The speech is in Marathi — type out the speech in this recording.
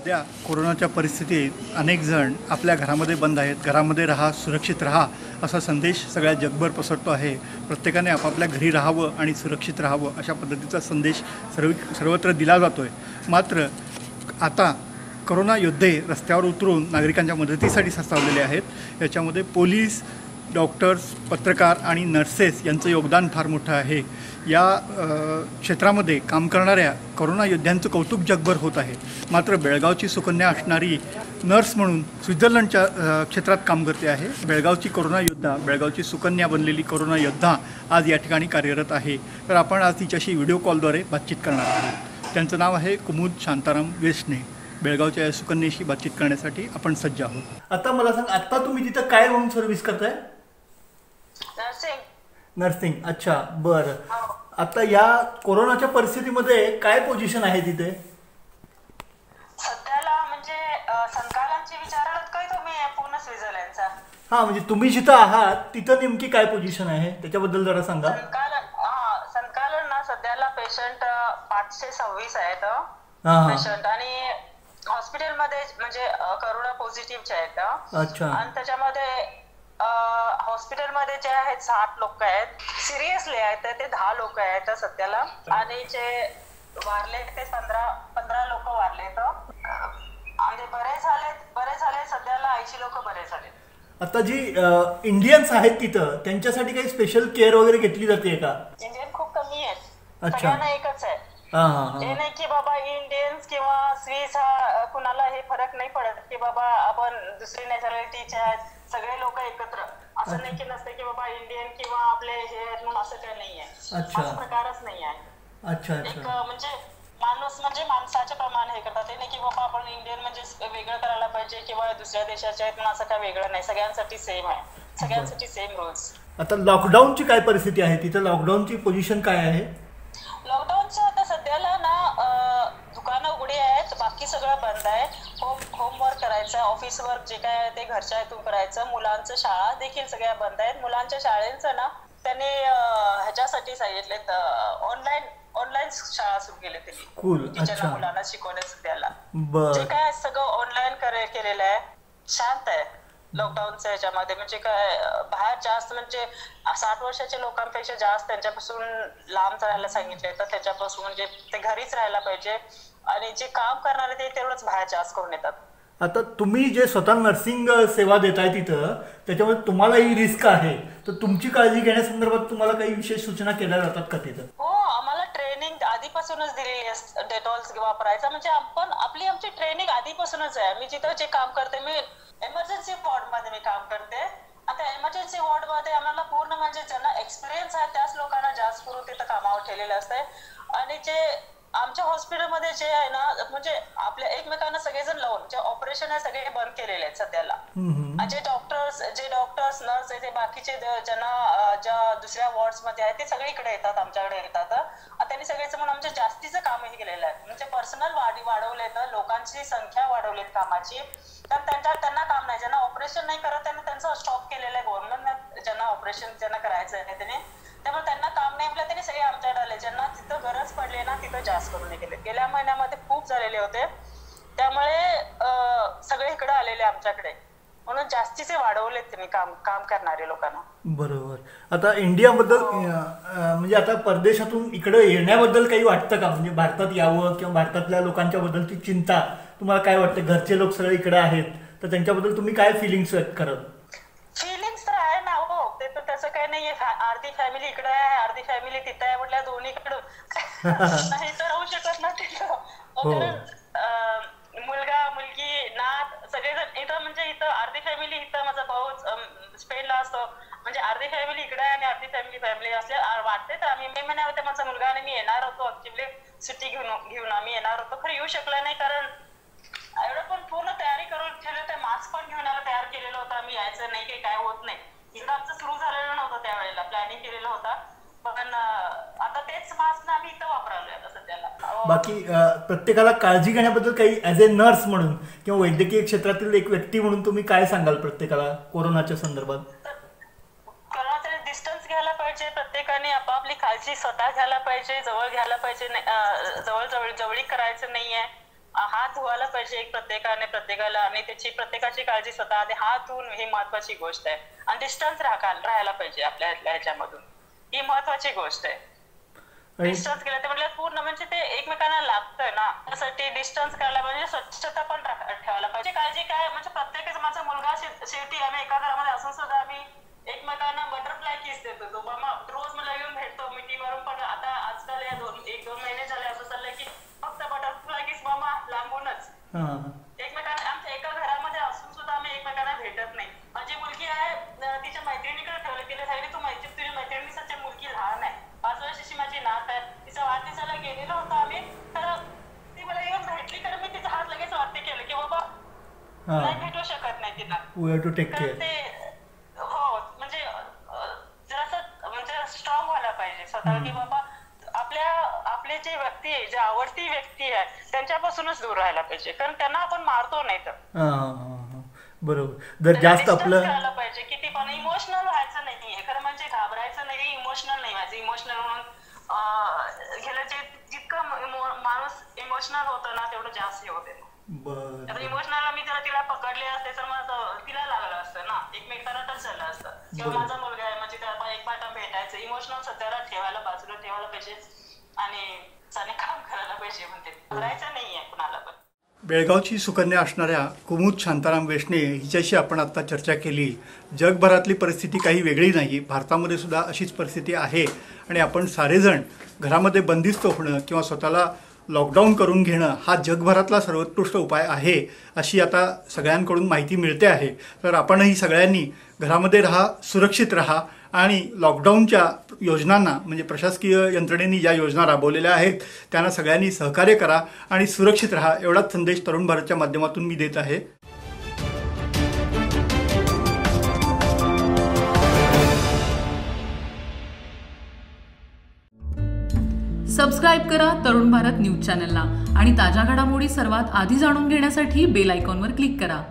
सध्या कोरोनाच्या परिस्थितीत अनेक जण आपल्या घरामध्ये बंद आहेत. घरामध्ये राहा सुरक्षित राहा असा संदेश सगळ्या जगभर पसरतो आहे. प्रत्येकाने आपापल्या घरी राहावं आणि सुरक्षित राहावं अशा पद्धतीचा संदेश सर्व सर्वत्र दिला जातो आहे मात्र आता करोना योद्धे रस्त्यावर उतरून नागरिकांच्या मदतीसाठी सस्तावलेले आहेत. याच्यामध्ये पोलीस डॉक्टर्स पत्रकार आणि नर्सेस यांचं योगदान फार मोठं आहे. या क्षेत्रामध्ये काम करणाऱ्या करोना योद्ध्यांचं कौतुक जगभर होत आहे. मात्र बेळगावची सुकन्या असणारी नर्स म्हणून स्वित्झर्लंडच्या क्षेत्रात काम करते आहे. बेळगावची करोना योद्धा बेळगावची सुकन्या बनलेली करोना योद्धा आज या ठिकाणी कार्यरत आहे. तर आपण आज तिच्याशी व्हिडिओ कॉलद्वारे बातचीत करणार आहोत. त्यांचं नाव आहे कुमुद शांताराम वेसणे. बेळगावच्या या सुकन्येशी बातचीत करण्यासाठी आपण सज्ज आहोत. आता मला सांग आता तुम्ही तिथं काय म्हणून सर्व्हिस करताय? नर्सिंग अच्छा बरं. आता या कोरोनाच्या परिस्थितीमध्ये काय पोझिशन आहे तिथे? सध्याला म्हणजे संकालांची विचाराल काय तुम्ही पूर्ण स्वित्झर्लंडचा? हां म्हणजे तुम्ही जिथं आहात तिथं नेमकी काय पोझिशन आहे? त्याच्याबद्दल जरा सांगा. संकालन हा संकालन ना सध्याला पेशंट पाचशे सव्वीस आहेत पेशंट आणि हॉस्पिटलमध्ये म्हणजे करोना पॉझिटिव्हचे आहेत अच्छा. आणि त्याच्यामध्ये हॉस्पिटलमध्ये जे आहेत साठ लोक आहेत. सिरियसली आहेत ते दहा लोक आहेत सध्याला. आणि जे वारले ते पंधरा पंधरा लोक वारलेत आणि बरे झाले बरे झाले सध्याला ऐंशी लोक बरे झाले आता जी इंडियन्स आहेत तिथं त्यांच्यासाठी काही स्पेशल केअर वगैरे घेतली जाते का? इंडियन खूप कमी आहेत. सगळ्यांना एकच आहे. हां नाही की बाबा इंडियन्स किंवा स्विस हा कुणाला हे की बाबा आपण दुसरी नॅशनॅलिटीचे आहेत सगळे लोक एकत्र. असं नाही की नसतं की बाबा इंडियन किंवा आपले हे आहेत म्हणून असं काही नाही आहे अच्छा. असा प्रकारच नाही आहे. अच्छा एक म्हणजे माणूस म्हणजे माणसाच्या प्रमाणे हे करतात. नाही की बाबा आपण इंडियन म्हणजे वेगळं करायला पाहिजे किंवा दुसऱ्या देशाचे आहेत म्हणून असं काय वेगळं नाही. सगळ्यांसाठी सेम आहे. सगळ्यांसाठी सेम रूल्स आता लॉकडाऊनची काय परिस्थिती आहे? तिथं लॉकडाऊनची पोझिशन काय आहे? लॉकडाऊनचं आता सध्याला ना दुकानं उघडी आहेत बाकी सगळं बंद आहे. होम होमवर्क करायचं ऑफिस वर्क जे काय आहे ते घरच्या हेतून करायचं. मुलांचं शाळा देखील सगळ्या बंद आहेत. मुलांच्या शाळेचं ना त्यांनी ह्याच्यासाठी सांगितलेत ऑनलाईन ऑनलाईन शाळा सुरू केली त्यांनी. टीचरला. मुलांना शिकवण्या सध्याला. जे काय सगळं ऑनलाईन केलेलं आहे शांत आहे. लॉकडाऊनच्या ह्याच्यामध्ये. म्हणजे काय बाहेर जास्त म्हणजे साठ वर्षाच्या लोकांपेक्षा जास्त त्यांच्यापासून लांब राहायला सांगितलंय. तर त्याच्यापासून म्हणजे ते घरीच राहायला पाहिजे. आणि जे काम करणारे ते तेवढंच बाहेर जास्त करून येतात. आता तुम्ही जे स्वतः नर्सिंग सेवा देताय तिथं त्याच्यामध्ये तुम्हाला ही रिस्क आहे. तर तुमची काळजी घेण्यासंदर्भात तुम्हाला काही विशेष सूचना केल्या जातात का तिथं? हो आम्हाला ट्रेनिंग आधीपासूनच दिलेली असते डेटॉल्स वापरायचा. म्हणजे आपण आपली आमची ट्रेनिंग आधीपासूनच आहे. मी जिथं जे काम करते मी एमर्जन्सी वॉर्डमध्ये मी काम करते. आता एमर्जन्सी वॉर्डमध्ये आम्हाला पूर्ण म्हणजे ज्यांना एक्सपिरियन्स आहे त्याच लोकांना जास्त करून तिथं कामावर ठेवलेलं असतंय. आणि जे आमच्या हॉस्पिटलमध्ये जे आहे ना म्हणजे आपल्या एकमेकांना सगळेजण लावून जे ऑपरेशन आहे सगळे बंद केलेले आहेत सध्याला. जे डॉक्टर्स जे डॉक्टर्स नर्स आहे ते बाकीचे ज्यांना ज्या दुसऱ्या वॉर्ड्समध्ये आहेत ते सगळे इकडे येतात आमच्याकडे येतात. त्यांनी सगळेच म्हणून आमच्या जास्तीचं काम हे केलेलं आहे. म्हणजे पर्सनल वाढी वाढवले तर लोकांची संख्या वाढवलीत कामाची. तर त्यांच्या त्यांना काम नाही. ज्यांना ऑपरेशन नाही करत त्यांना त्यांचं स्टॉप केलेलं आहे. गव्हर्नमेंट ज्यांना ऑपरेशन ज्यांना करायचं आहे त्यांनी त्यामुळे त्यांना काम नाही म्हटलं त्यांनी सगळे आमच्याकडे आले. ज्यांना तिथं गरज पडली ना तिथं जास्त करून हे केले. गेल्या महिन्यामध्ये खूप झालेले होते. त्यामुळे सगळे इकडे आलेले आमच्याकडे. म्हणून जास्तीचे वाढवलेत त्यांनी काम काम करणारे लोकांना. बरोबर. आता इंडियाबद्दल अं, अं, म्हणजे आता परदेशातून इकडे येण्याबद्दल काही वाटतं का? म्हणजे भारतात यावं किंवा भारतातल्या लोकांच्या बद्दलची चिंता तुम्हाला काय वाटतं? घरचे लोक सगळे इकडे आहेत तर त्यांच्याबद्दल तुम्ही काय फिलिंग्स व्यक्त करत? अर्धी फॅमिली इकडे आहे अर्धी फॅमिली तिथं आहे म्हटल्या दोन्हीकडून. नाही तर राहू शकत ना तिथं. हो. मुलगा मुलगी नात सगळेजण इथं म्हणजे इथं अर्धी फॅमिली इथं माझा भाऊ स्पेनला असतो. म्हणजे अर्धी फॅमिली इकडे आहे आणि अर्धी फॅमिली फॅमिली असल्या वाटते तर आम्ही मे महिन्यामध्ये माझा मुलगा आणि मी येणार होतो. ऍक्च्युली सुट्टी घेऊन घेऊन आम्ही येणार होतो. खरं येऊ शकला नाही कारण एवढं पण पूर्ण तयारी करून ठेवलं ते मास्क पण घेऊन यायला तयार केलेलं होतं. आम्ही यायचं नाही काही काय होत नाही. इकडं आमचं सुरू झालेलं नव्हतं त्यावेळेला. प्लॅनिंग केलेलं होतं. पण आता तेच मास्क आम्ही इथं वापरालोय आता सध्याला. बाकी प्रत्येकाला काळजी घेण्याबद्दल काही ॲज ए नर्स म्हणून किंवा वैद्यकीय क्षेत्रातील एक व्यक्ती म्हणून तुम्ही काय सांगाल प्रत्येकाला कोरोनाच्या संदर्भात? कोणातरी डिस्टन्स घ्यायला पाहिजे. प्रत्येकाने आपापली काळजी स्वतः घ्यायला पाहिजे. जवळ घ्यायला पाहिजे. जवळ जवळ जवळी करायचं नाहीये. हात धुवायला पाहिजे एक प्रत्येकाने प्रत्येकाला. आणि त्याची प्रत्येकाची काळजी स्वतः आधी हात धुवून ही महत्वाची गोष्ट आहे. आणि डिस्टन्स राहायला पाहिजे आपल्या ह्याच्यामधून. ही महत्वाची गोष्ट आहे. डिस्टन्स केलं ते म्हटलं पूर्ण म्हणजे ते एकमेकांना लागतंय ना. त्यासाठी डिस्टन्स करायला म्हणजे स्वच्छता पण ठेवायला पाहिजे. काळजी काय म्हणजे प्रत्येकच माझा मुलगा शेवटी आम्ही एका घरामध्ये असून सुद्धा आम्ही एकमेकांना बटरफ्लाय किस देतो. तो रोज मला येऊन भेटतो मिठीवरून. पण आता आजकाल या दोन एक दोन महिने झाले असं चाललंय की फक्त बटरफ्लाय किस मामा लांबूनच हां एकमेकांना आमच्या एका घरामध्ये असून सुद्धा आम्ही एकमेकांना भेटत नाही. माझी मुलगी आहे तिच्या मैत्रिणीकडे ठेवलं तिला सांगितलं तू मैत्री तुझ्या मैत्रिणीसाठी मुलगी लहान आहे. पाच वर्षाची माझी नात आहे. तिचा वाढदिवसाला गेलेलो होतो आम्ही. तर ती मला येऊन भेटली तर मी तिचा हात लगेच वाटते केलं की बाबा नाही भेटू शकत नाही तिला. ते हो म्हणजे अं, जरासं म्हणजे स्ट्रॉंग व्हायला पाहिजे. स्वतः की बाबा आपले जे व्यक्ती आहे जे आवडती व्यक्ती आहे त्यांच्यापासूनच दूर राहायला पाहिजे. कारण त्यांना आपण मारतो नाही तर. बरोबर. जर जास्त आपलं पाहिजे किती पण इमोशनल व्हायचं नाहीये. खरं म्हणजे घाबरायचं नाही इमोशनल नाही व्हायचं इमोशनल म्हणून गेलं जे जितकं माणूस इमोशनल होतं ना तेवढं जास्त हे होते. बरं इमोशनल मी जर तिला पकडले असते तर माझं तिला लागलं असतं ना. एकमेकांना टच झालं असतं. किंवा माझा मुलगा आहे म्हणजे त्याला एक पाठा भेटायचं. इमोशनल सध्याला ठेवायला बाजूला ठेवायला पाहिजे. आणि त्याने काम करायला पाहिजे म्हणते. करायचं नाहीये कुणाला पण. बेळगावची सुकन्या असणाऱ्या कुमुद शांताराम वेशणे हिच्याशी आपण आत्ता चर्चा केली. जगभरातली परिस्थिती काही वेगळी नाही. भारतामध्ये सुद्धा अशीच परिस्थिती आहे. आणि आपण सारेजण घरामध्ये बंदिस्त होणं किंवा स्वतःला लॉकडाऊन करून घेणं हा जगभरातला सर्वोत्कृष्ट उपाय आहे अशी आता सगळ्यांकडून माहिती मिळते आहे. तर आपणही सगळ्यांनी घरामध्ये राहा सुरक्षित राहा आणि लॉकडाऊनच्या योजनांना म्हणजे प्रशासकीय यंत्रणेने ज्या योजना राबवलेल्या आहेत त्यांना सगळ्यांनी सहकार्य करा आणि सुरक्षित राहा एवढाच संदेश तरुण भारतच्या माध्यमातून मी देत आहे. सबस्क्राईब करा तरुण भारत न्यूज चॅनलला आणि ताज्या घडामोडी सर्वात आधी जाणून घेण्यासाठी बेल आयकॉनवर क्लिक करा.